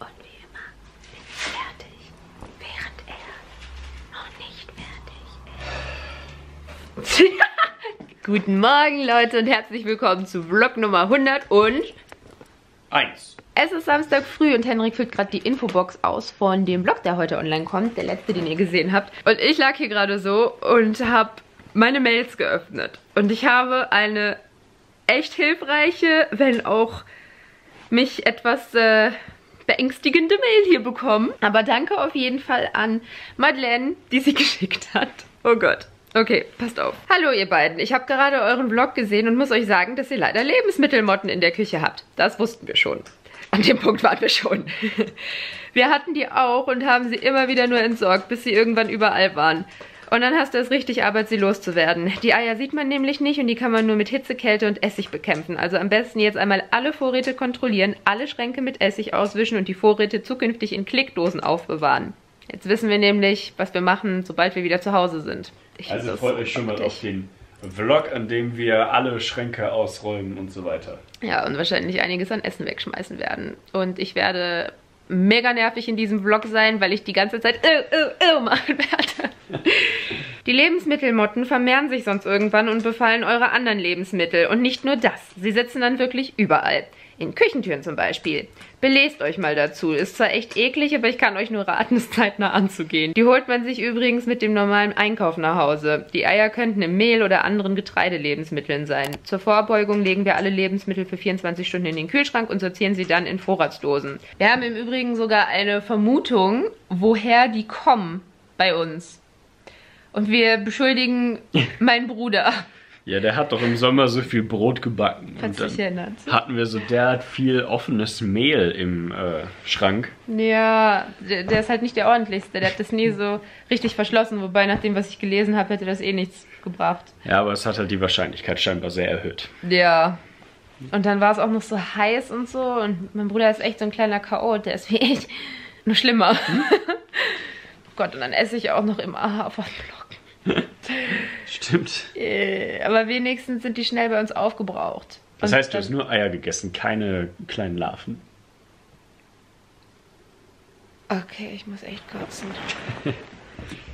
Und wie immer bin ich fertig, während er noch nicht fertig ist. Guten Morgen, Leute, und herzlich willkommen zu Vlog Nummer 100 und... Eins. Es ist Samstag früh und Henrik füllt gerade die Infobox aus von dem Vlog, der heute online kommt, der letzte, den ihr gesehen habt. Und ich lag hier gerade so und habe meine Mails geöffnet. Und ich habe eine echt hilfreiche, wenn auch mich etwas äh, beängstigende Mail hier bekommen. Aber danke auf jeden Fall an Madeleine, die sie geschickt hat. Oh Gott. Okay, passt auf. Hallo ihr beiden, ich habe gerade euren Vlog gesehen und muss euch sagen, dass ihr leider Lebensmittelmotten in der Küche habt. Das wussten wir schon. An dem Punkt waren wir schon. Wir hatten die auch und haben sie immer wieder nur entsorgt, bis sie irgendwann überall waren. Und dann hast du es richtig Arbeit, sie loszuwerden. Die Eier sieht man nämlich nicht und die kann man nur mit Hitze, Kälte und Essig bekämpfen. Also am besten jetzt einmal alle Vorräte kontrollieren, alle Schränke mit Essig auswischen und die Vorräte zukünftig in Klickdosen aufbewahren. Jetzt wissen wir nämlich, was wir machen, sobald wir wieder zu Hause sind. Ich Also freut euch schon mal auf den Vlog, an dem wir alle Schränke ausräumen und so weiter. Ja, und wahrscheinlich einiges an Essen wegschmeißen werden. Und ich werde mega nervig in diesem Vlog sein, weil ich die ganze Zeit äh, äh, äh machen werde. Die Lebensmittelmotten vermehren sich sonst irgendwann und befallen eure anderen Lebensmittel. Und nicht nur das, sie sitzen dann wirklich überall. In Küchentüren zum Beispiel. Belest euch mal dazu. Ist zwar echt eklig, aber ich kann euch nur raten, es zeitnah anzugehen. Die holt man sich übrigens mit dem normalen Einkauf nach Hause. Die Eier könnten im Mehl oder anderen Getreidelebensmitteln sein. Zur Vorbeugung legen wir alle Lebensmittel für 24 Stunden in den Kühlschrank und sortieren sie dann in Vorratsdosen. Wir haben im Übrigen sogar eine Vermutung, woher die kommen bei uns. Und wir beschuldigen meinen Bruder. Ja, der hat doch im Sommer so viel Brot gebacken. Dich dann erinnert. hatten wir so derart viel offenes Mehl im äh, Schrank. Ja, der, der ist halt nicht der ordentlichste. Der hat das nie so richtig verschlossen. Wobei, nach dem, was ich gelesen habe, hätte das eh nichts gebracht. Ja, aber es hat halt die Wahrscheinlichkeit scheinbar sehr erhöht. Ja. Und dann war es auch noch so heiß und so. Und mein Bruder ist echt so ein kleiner Chaot. Der ist wie ich. Nur schlimmer. oh Gott, und dann esse ich auch noch immer Haferflocken. Stimmt. Äh, Aber wenigstens sind die schnell bei uns aufgebraucht. Das Und heißt, du hast nur Eier gegessen, keine kleinen Larven. Okay, ich muss echt kotzen.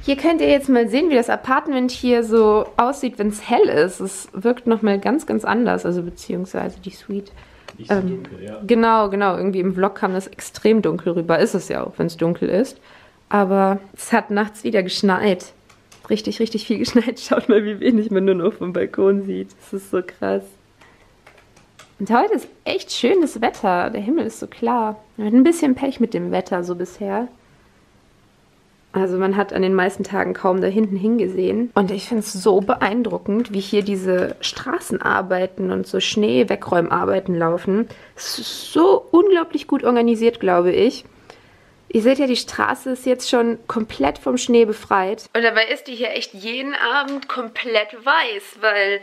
Hier könnt ihr jetzt mal sehen, wie das Apartment hier so aussieht, wenn es hell ist. Es wirkt nochmal ganz, ganz anders, also beziehungsweise die Suite. Nicht so Ähm, dunkel, ja. Genau, genau. Irgendwie im Vlog kam das extrem dunkel rüber. Ist es ja auch, wenn es dunkel ist. Aber es hat nachts wieder geschneit. Richtig, richtig viel geschneit. Schaut mal, wie wenig man nur noch vom Balkon sieht. Das ist so krass. Und heute ist echt schönes Wetter. Der Himmel ist so klar. Man hat ein bisschen Pech mit dem Wetter so bisher. Also man hat an den meisten Tagen kaum da hinten hingesehen. Und ich finde es so beeindruckend, wie hier diese Straßenarbeiten und so Schneewegräumarbeiten laufen. Es ist so unglaublich gut organisiert, glaube ich. Ihr seht ja, die Straße ist jetzt schon komplett vom Schnee befreit. Und dabei ist die hier echt jeden Abend komplett weiß, weil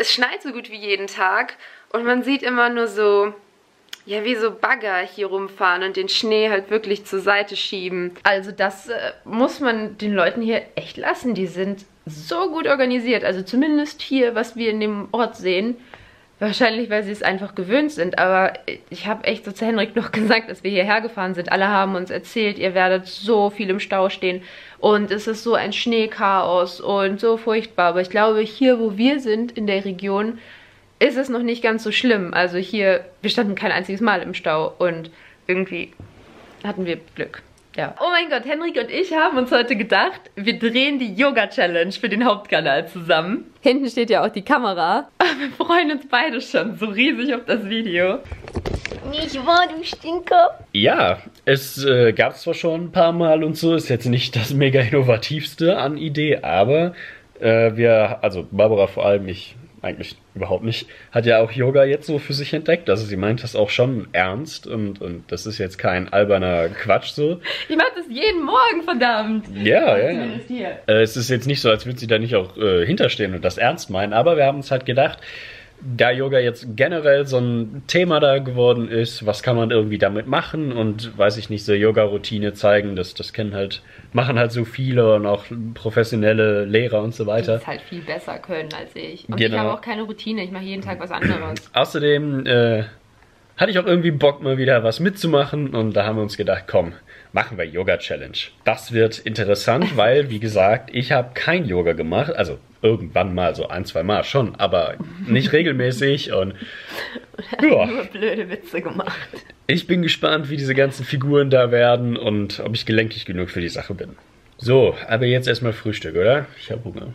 es schneit so gut wie jeden Tag. Und man sieht immer nur so, ja, wie so Bagger hier rumfahren und den Schnee halt wirklich zur Seite schieben. Also das äh, muss man den Leuten hier echt lassen. Die sind so gut organisiert. Also zumindest hier, was wir in dem Ort sehen. Wahrscheinlich, weil sie es einfach gewöhnt sind. Aber ich habe echt so zu Henrik noch gesagt, dass wir hierher gefahren sind. Alle haben uns erzählt, ihr werdet so viel im Stau stehen. Und es ist so ein Schneechaos und so furchtbar. Aber ich glaube, hier, wo wir sind in der Region, ist es noch nicht ganz so schlimm. Also hier, wir standen kein einziges Mal im Stau und irgendwie hatten wir Glück. Ja. Oh mein Gott, Henrik und ich haben uns heute gedacht, wir drehen die Yoga-Challenge für den Hauptkanal zusammen. Hinten steht ja auch die Kamera. Wir freuen uns beide schon so riesig auf das Video. Nicht wahr, du Stinker? Ja, es äh, gab es zwar schon ein paar Mal und so, ist jetzt nicht das mega innovativste an Idee, aber äh, wir, also Barbara vor allem, ich eigentlich überhaupt nicht, hat ja auch Yoga jetzt so für sich entdeckt. Also sie meint das auch schon ernst und, und das ist jetzt kein alberner Quatsch so. Ich mach das jeden Morgen, verdammt. Ja, ja, ja. Äh, es ist jetzt nicht so, als würde sie da nicht auch äh, hinterstehen und das ernst meinen, aber wir haben uns halt gedacht, da Yoga jetzt generell so ein Thema da geworden ist, was kann man irgendwie damit machen und weiß ich nicht, so Yoga-Routine zeigen, das, das kennen halt, machen halt so viele und auch professionelle Lehrer und so Die weiter. es halt viel besser können als ich. Und Genau. ich habe auch keine Routine, ich mache jeden Tag was anderes. Außerdem äh, hatte ich auch irgendwie Bock, mal wieder was mitzumachen. Und da haben wir uns gedacht, komm, machen wir Yoga Challenge. Das wird interessant, weil, wie gesagt, ich habe kein Yoga gemacht. Also irgendwann mal, so ein, zwei Mal schon, aber nicht regelmäßig. Und ja, Nur blöde Witze gemacht. ich bin gespannt, wie diese ganzen Figuren da werden und ob ich gelenkig genug für die Sache bin. So, aber jetzt erstmal Frühstück, oder? Ich habe Hunger.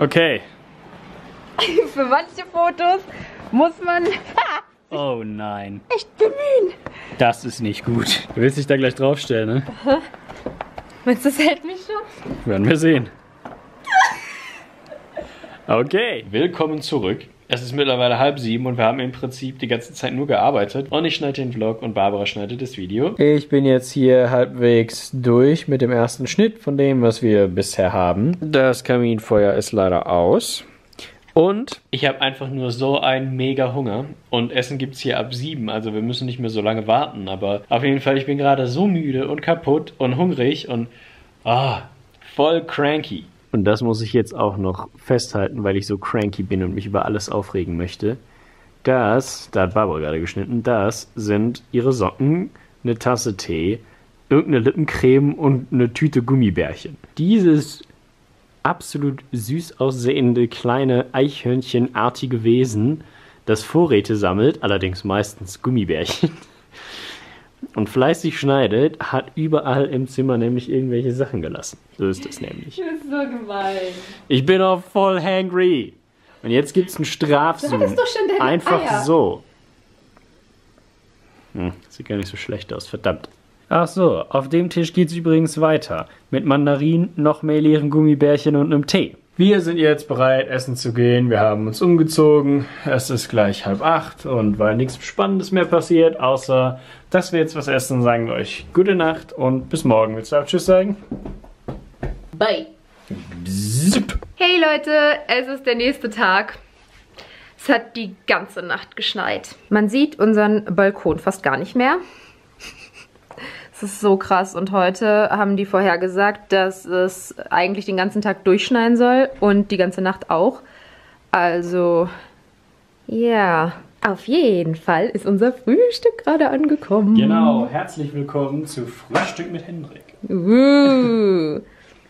Okay. Für manche Fotos muss man Oh nein. echt bemühen. Das ist nicht gut. Du willst dich da gleich draufstellen, ne? Meinst du, das hält mich schon? Werden wir sehen. Okay. Willkommen zurück. Es ist mittlerweile halb sieben und wir haben im Prinzip die ganze Zeit nur gearbeitet. Und ich schneide den Vlog und Barbara schneidet das Video. Ich bin jetzt hier halbwegs durch mit dem ersten Schnitt von dem, was wir bisher haben. Das Kaminfeuer ist leider aus. Und Ich habe einfach nur so einen mega Hunger. Und Essen gibt es hier ab sieben, also wir müssen nicht mehr so lange warten. Aber auf jeden Fall, ich bin gerade so müde und kaputt und hungrig und ah, voll cranky. Und das muss ich jetzt auch noch festhalten, weil ich so cranky bin und mich über alles aufregen möchte. Das, da hat Barbara gerade geschnitten, das sind ihre Socken, eine Tasse Tee, irgendeine Lippencreme und eine Tüte Gummibärchen. Dieses absolut süß aussehende kleine Eichhörnchenartige Wesen, das Vorräte sammelt, allerdings meistens Gummibärchen, und fleißig schneidet, hat überall im Zimmer nämlich irgendwelche Sachen gelassen. So ist es nämlich. Das ist so gemein. Ich bin auch voll hangry. Und jetzt gibt's einen Strafzoom. hattest doch schon deine Einfach Eier. so. Hm, sieht gar nicht so schlecht aus, verdammt. Ach so, auf dem Tisch geht's übrigens weiter. Mit Mandarinen, noch mehr leeren Gummibärchen und einem Tee. Wir sind jetzt bereit, essen zu gehen. Wir haben uns umgezogen. Es ist gleich halb acht und weil nichts Spannendes mehr passiert, außer dass wir jetzt was essen, sagen wir euch gute Nacht und bis morgen. Willst du auch Tschüss sagen? Bye. Hey Leute, es ist der nächste Tag. Es hat die ganze Nacht geschneit. Man sieht unseren Balkon fast gar nicht mehr. Es ist so krass und heute haben die vorhergesagt, dass es eigentlich den ganzen Tag durchschneien soll und die ganze Nacht auch. Also, ja. Auf jeden Fall ist unser Frühstück gerade angekommen. Genau, herzlich willkommen zu Frühstück mit Hendrik. Uh.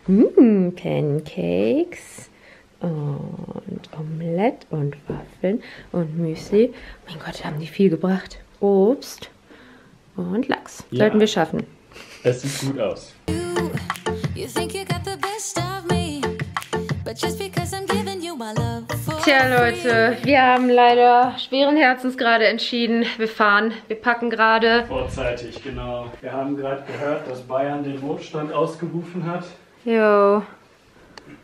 Mm, Pancakes und Omelette und Waffeln und Müsli. Mein Gott, haben die viel gebracht. Obst und Lachs. Ja. Sollten wir schaffen. Es sieht gut aus. Tja, Leute, wir haben leider schweren Herzens gerade entschieden. Wir fahren, wir packen gerade. Vorzeitig, genau. Wir haben gerade gehört, dass Bayern den Notstand ausgerufen hat. Jo.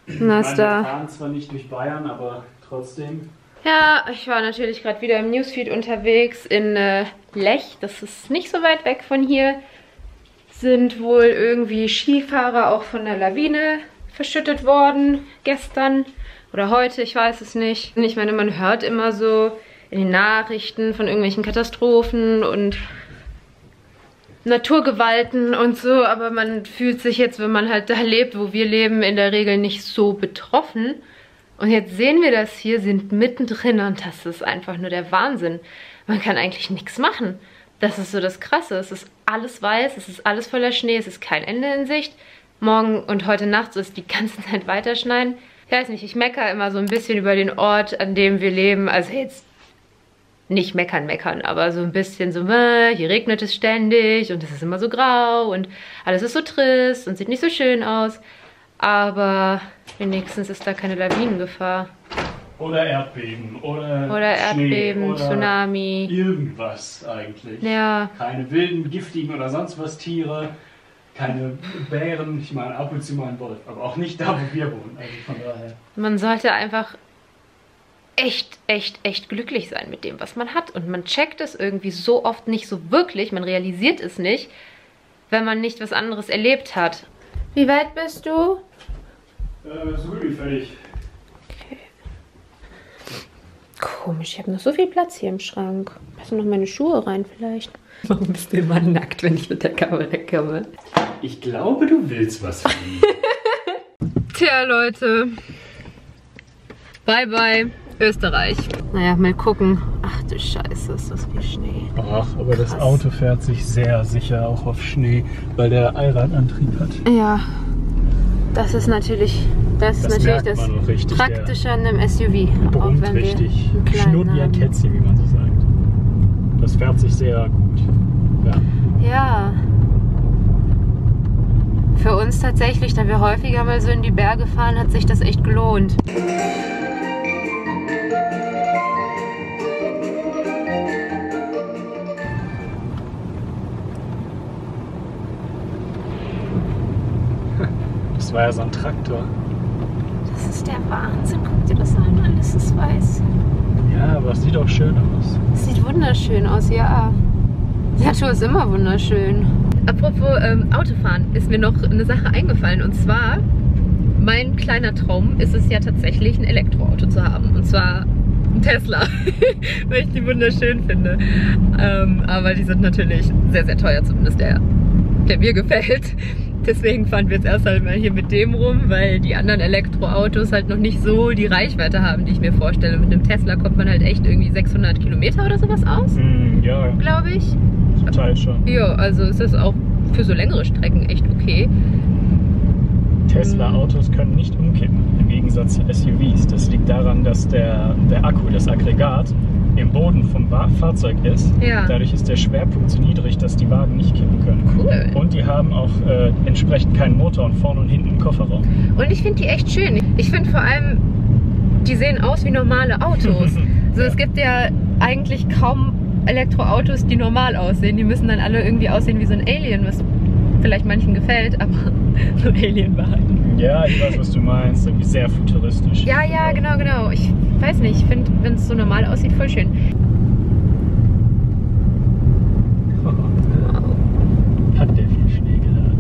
Na ist Wir da. fahren zwar nicht durch Bayern, aber trotzdem. Ja, ich war natürlich gerade wieder im Newsfeed unterwegs in äh, Lech. Das ist nicht so weit weg von hier. Sind wohl irgendwie Skifahrer auch von der Lawine verschüttet worden gestern oder heute, ich weiß es nicht. Ich meine, man hört immer so in den Nachrichten von irgendwelchen Katastrophen und Naturgewalten und so, aber man fühlt sich jetzt, wenn man halt da lebt, wo wir leben, in der Regel nicht so betroffen. Und jetzt sehen wir das hier, sind mittendrin und das ist einfach nur der Wahnsinn. Man kann eigentlich nichts machen. Das ist so das Krasse. Es ist alles weiß, es ist alles voller Schnee, es ist kein Ende in Sicht. Morgen und heute Nacht soll es die ganze Zeit weiterschneien. Ich weiß nicht, ich meckere immer so ein bisschen über den Ort, an dem wir leben. Also jetzt nicht meckern, meckern, aber so ein bisschen so, äh, hier regnet es ständig und es ist immer so grau und alles ist so trist und sieht nicht so schön aus. Aber wenigstens ist da keine Lawinengefahr. Oder Erdbeben. Oder, Oder Erdbeben, Schnee, oder Tsunami. Irgendwas eigentlich. Ja, Keine wilden, giftigen oder sonst was Tiere. Keine Bären. Ich meine, ab und zu mal ein Wolf. Aber auch nicht da, wo wir wohnen. Also von daher. man sollte einfach echt, echt, echt glücklich sein mit dem, was man hat. Und man checkt es irgendwie so oft nicht so wirklich, man realisiert es nicht, wenn man nicht was anderes erlebt hat. Wie weit bist du? Äh, so gut wie fertig. Komisch, ich habe noch so viel Platz hier im Schrank. Passen noch meine Schuhe rein vielleicht. Warum bist du immer nackt, wenn ich mit der Kamera komme? Ich glaube, du willst was von mir. Tja, Leute. Bye, bye, Österreich. Naja, mal gucken. Ach du Scheiße, ist das viel Schnee. Ach, aber das Krass. Auto fährt sich sehr sicher auch auf Schnee, weil der Allradantrieb hat. Ja, das ist natürlich das, ist Das natürlich merkt das richtig, Praktische an einem SUV. Auch wenn wir richtig. kleinen Schnurrt wie ein. Kätzchen, wie man so sagt. Das fährt sich sehr gut. Ja. Ja. Für uns tatsächlich, da wir häufiger mal so in die Berge fahren, hat sich das echt gelohnt. Das war ja so ein Traktor. Das ist der Wahnsinn. Guck dir das an, alles ist weiß. Ja, aber es sieht auch schön aus. Das sieht wunderschön aus, ja. Die Natur ist immer wunderschön. Apropos ähm, Autofahren, ist mir noch eine Sache eingefallen. Und zwar, mein kleiner Traum ist es ja tatsächlich, ein Elektroauto zu haben. Und zwar ein Tesla, weil ich die wunderschön finde. Ähm, aber die sind natürlich sehr, sehr teuer, zumindest der, der mir gefällt. Deswegen fahren wir jetzt erst halt mal hier mit dem rum, weil die anderen Elektroautos halt noch nicht so die Reichweite haben, die ich mir vorstelle. Mit einem Tesla kommt man halt echt irgendwie 600 Kilometer oder sowas aus, Hm, ja, glaube ich. zum Teil schon. Ja, also ist das auch für so längere Strecken echt okay. Tesla-Autos können nicht umkippen, im Gegensatz zu SUVs. Das liegt daran, dass der, der Akku, das Aggregat, im Boden vom Fahrzeug ist. Ja. Dadurch ist der Schwerpunkt so niedrig, dass die Wagen nicht kippen können. Cool. Und die haben auch äh, entsprechend keinen Motor und vorne und hinten im Kofferraum. Und ich finde die echt schön. Ich finde vor allem, die sehen aus wie normale Autos. also es gibt ja eigentlich kaum Elektroautos, die normal aussehen. Die müssen dann alle irgendwie aussehen wie so ein Alien, was vielleicht manchen gefällt, aber so Alien behalten. Ja, ich weiß, was du meinst. Irgendwie sehr futuristisch. Ja, ja, genau, genau. Ich weiß nicht, ich finde, wenn es so normal aussieht, voll schön. Hat der viel Schnee geladen.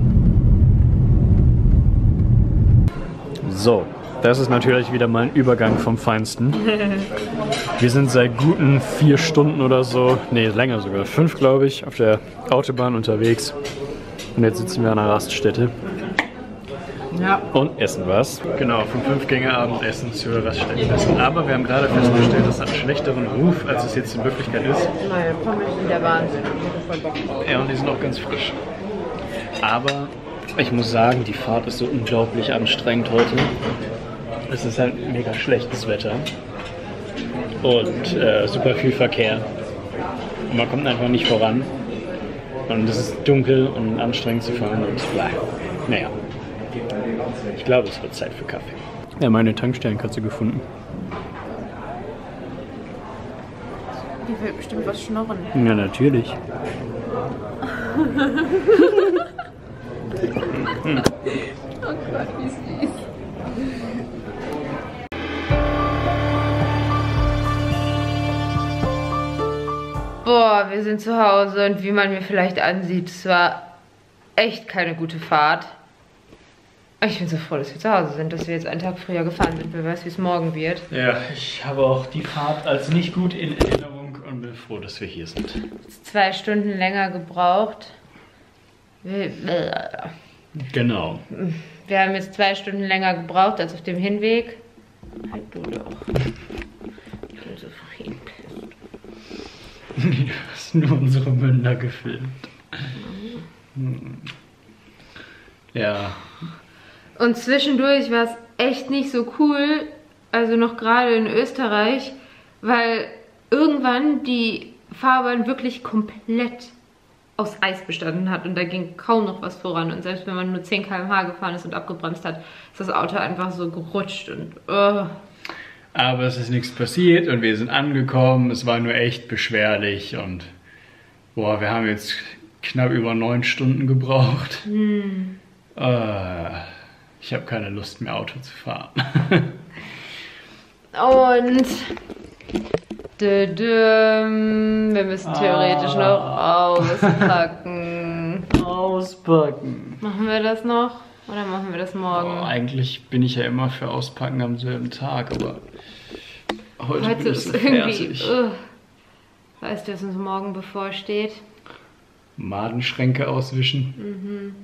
So, das ist natürlich wieder mal ein Übergang vom Feinsten. Wir sind seit guten vier Stunden oder so, nee, länger sogar, fünf glaube ich, auf der Autobahn unterwegs. Und jetzt sitzen wir an einer Raststätte Ja. und essen was. Genau, vom Fünf-Gänge-Abendessen zur Raststätte essen. Aber wir haben gerade festgestellt, das hat einen schlechteren Ruf, als es jetzt in Wirklichkeit ist. Nein, Pommes sind der Wahnsinn. Ich hätte voll Bock. Ja, und die sind auch ganz frisch. Aber ich muss sagen, die Fahrt ist so unglaublich anstrengend heute. Es ist halt mega schlechtes Wetter und äh, super viel Verkehr. Und man kommt einfach nicht voran. Und es ist dunkel und anstrengend zu fahren und bla. Naja. Ich glaube, es wird Zeit für Kaffee. Ja, meine Tankstellenkatze gefunden. Die will bestimmt was schnorren. Ja, natürlich. Oh Gott, wie süß. Boah, wir sind zu Hause und wie man mir vielleicht ansieht, es war echt keine gute Fahrt. Ich bin so froh, dass wir zu Hause sind, dass wir jetzt einen Tag früher gefahren sind. Wer weiß, wie es morgen wird. Ja, ich habe auch die Fahrt als nicht gut in Erinnerung und bin froh, dass wir hier sind. Zwei Stunden länger gebraucht. Wir, Genau. wir haben jetzt zwei Stunden länger gebraucht als auf dem Hinweg. Halt du doch. Ich bin zufrieden. Du hast nur unsere Münder gefilmt. Hm. Ja. Und zwischendurch war es echt nicht so cool, also noch gerade in Österreich, weil irgendwann die Fahrbahn wirklich komplett aus Eis bestanden hat und da ging kaum noch was voran. Und selbst wenn man nur 10 km/h gefahren ist und abgebremst hat, ist das Auto einfach so gerutscht und oh, Aber es ist nichts passiert und wir sind angekommen. Es war nur echt beschwerlich und boah, wir haben jetzt knapp über neun Stunden gebraucht. Äh, ich habe keine Lust mehr Auto zu fahren. Und Dödüm, wir müssen theoretisch noch auspacken. Auspacken. Machen wir das noch? Oder machen wir das morgen? Oh, eigentlich bin ich ja immer für Auspacken am selben Tag, aber heute, Heute bin ich ist so irgendwie. Uh, weißt du, was uns morgen bevorsteht? Madenschränke auswischen.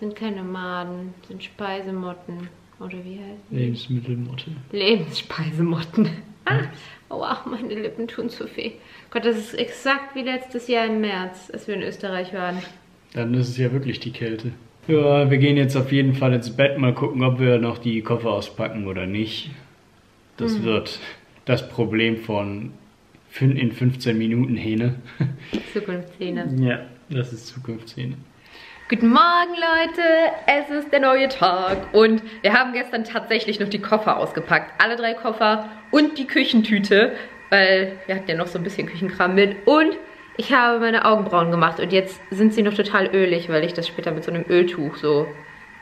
Sind keine Maden, sind Speisemotten. Oder wie heißt die? Lebensmittelmotte. Lebensspeisemotten. Ah, aua, meine Lippen tun zu weh. Gott, das ist exakt wie letztes Jahr im März, als wir in Österreich waren. Dann ist es ja wirklich die Kälte. Ja, wir gehen jetzt auf jeden Fall ins Bett, mal gucken, ob wir noch die Koffer auspacken oder nicht. Das wird das Problem von in 15 Minuten Hähne. Zukunftsszene. Ja, das ist Zukunftshähne. Guten Morgen, Leute. Es ist der neue Tag. Und wir haben gestern tatsächlich noch die Koffer ausgepackt. Alle drei Koffer und die Küchentüte. Weil wir hatten ja noch so ein bisschen Küchenkram mit. Und ich habe meine Augenbrauen gemacht. Und jetzt sind sie noch total ölig, weil ich das später mit so einem Öltuch so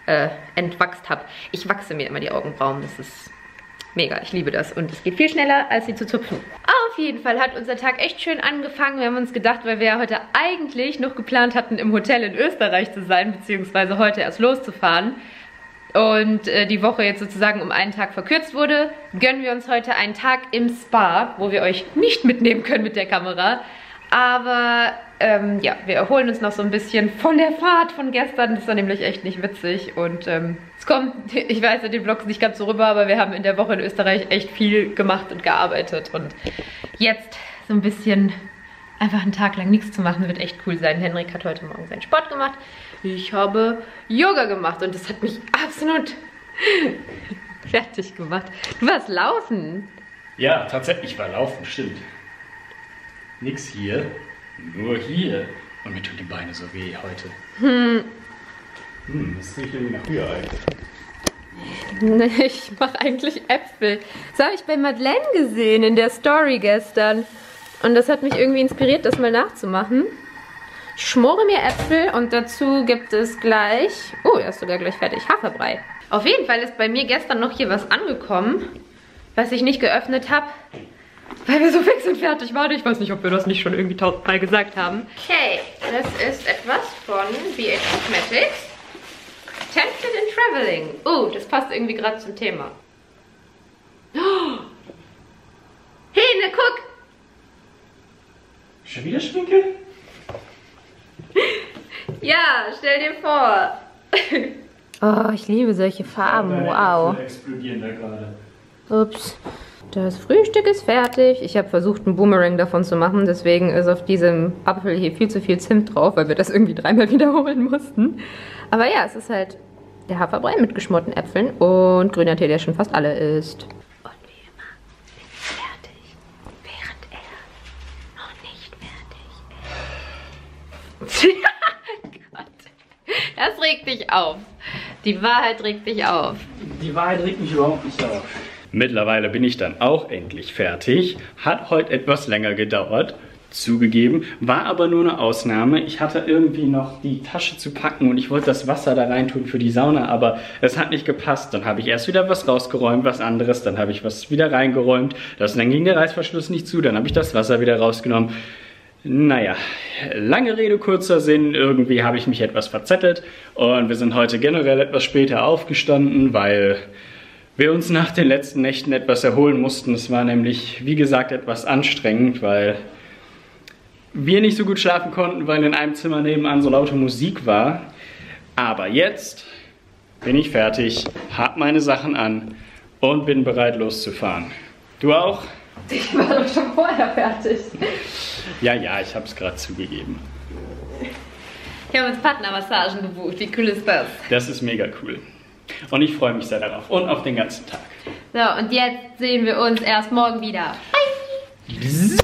äh, entwachst habe. Ich wachse mir immer die Augenbrauen. Das ist mega. Ich liebe das. Und es geht viel schneller, als sie zu zupfen. Auf jeden Fall hat unser Tag echt schön angefangen. Wir haben uns gedacht, weil wir ja heute eigentlich noch geplant hatten, im Hotel in Österreich zu sein, beziehungsweise heute erst loszufahren. Und äh, die Woche jetzt sozusagen um einen Tag verkürzt wurde, gönnen wir uns heute einen Tag im Spa, wo wir euch nicht mitnehmen können mit der Kamera. Aber ähm, ja, wir erholen uns noch so ein bisschen von der Fahrt von gestern. Das war nämlich echt nicht witzig. Und ähm, es kommt, ich weiß in den Vlogs nicht ganz so rüber, aber wir haben in der Woche in Österreich echt viel gemacht und gearbeitet. Und jetzt so ein bisschen einfach einen Tag lang nichts zu machen, wird echt cool sein. Henrik hat heute Morgen seinen Sport gemacht. Ich habe Yoga gemacht und das hat mich absolut fertig gemacht. Du warst laufen. Ja, tatsächlich war laufen, stimmt. Nix hier, nur hier. Und mir tun die Beine so weh heute. Hm. Hm, das riecht irgendwie nach Rührei. Nee, ich mache eigentlich Äpfel. Das habe ich bei Madeleine gesehen in der Story gestern. Und das hat mich irgendwie inspiriert, das mal nachzumachen. Ich schmore mir Äpfel und dazu gibt es gleich... Oh, er ist sogar gleich fertig. Haferbrei. Auf jeden Fall ist bei mir gestern noch hier was angekommen, was ich nicht geöffnet habe, weil wir so fix und fertig waren. Ich weiß nicht, ob wir das nicht schon irgendwie tausendmal gesagt haben. Okay, das ist etwas von BH Cosmetics. Tempted in Traveling. Oh, das passt irgendwie gerade zum Thema. Oh. Hene, guck! Schon wieder Schminke? Ja, stell dir vor. Oh, ich liebe solche Farben. Wow. explodieren da gerade. Ups. Das Frühstück ist fertig. Ich habe versucht, einen Boomerang davon zu machen. Deswegen ist auf diesem Apfel hier viel zu viel Zimt drauf, weil wir das irgendwie dreimal wiederholen mussten. Aber ja, es ist halt der Haferbrei mit geschmorten Äpfeln und grüner Tee, der schon fast alle ist. Und wie immer bin ich fertig, während er noch nicht fertig ist. Gott. Das regt dich auf. Die Wahrheit regt dich auf. Die Wahrheit regt mich überhaupt nicht auf. Mittlerweile bin ich dann auch endlich fertig. Hat heute etwas länger gedauert. Zugegeben, war aber nur eine Ausnahme. Ich hatte irgendwie noch die Tasche zu packen und ich wollte das Wasser da reintun für die Sauna, aber es hat nicht gepasst. Dann habe ich erst wieder was rausgeräumt, was anderes, dann habe ich was wieder reingeräumt. Das, dann ging der Reißverschluss nicht zu, dann habe ich das Wasser wieder rausgenommen. Naja, lange Rede, kurzer Sinn. Irgendwie habe ich mich etwas verzettelt und wir sind heute generell etwas später aufgestanden, weil wir uns nach den letzten Nächten etwas erholen mussten. Es war nämlich, wie gesagt, etwas anstrengend, weil wir nicht so gut schlafen konnten, weil in einem Zimmer nebenan so laute Musik war. Aber jetzt bin ich fertig, hab meine Sachen an und bin bereit loszufahren. Du auch? Ich war doch schon vorher fertig. Ja, ja, ich hab's gerade zugegeben. Wir haben uns Partnermassagen gebucht. Wie cool ist das? Das ist mega cool. Und ich freue mich sehr darauf und auf den ganzen Tag. So, und jetzt sehen wir uns erst morgen wieder. Bye!